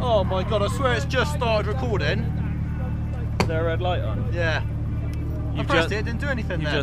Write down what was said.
Oh my god, I swear it's just started recording. Is there a red light on? Yeah. You pressed it, didn't do anything You then.